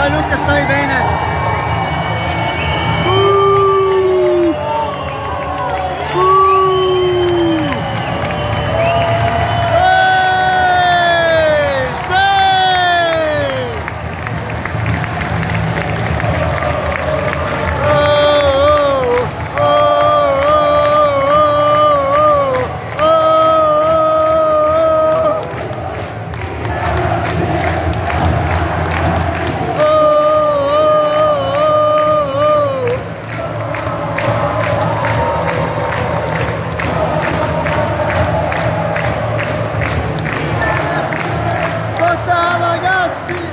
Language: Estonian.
Ciao Luca, stai bene? ragazzi!